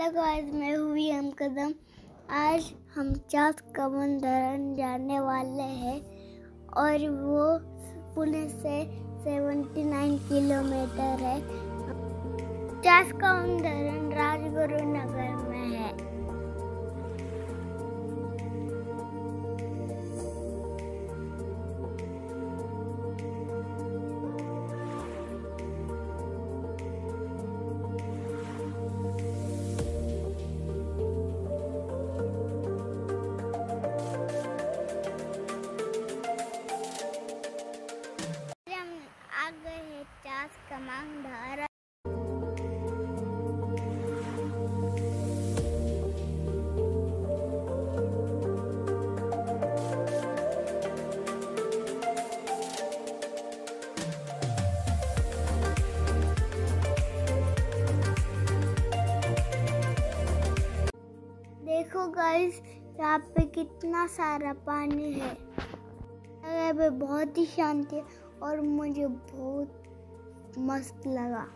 Hello guys मैं हुई हम कदम। आज हम चास कमन धरन जाने वाले हैं और वो पुणे से 79 किलोमीटर है। चास कमन धरन राजगुरु नगर में है। धरन देखो गाइस यहाँ पे कितना सारा पानी है। बहुत ही शांति है और मुझे बहुत मस्त लगा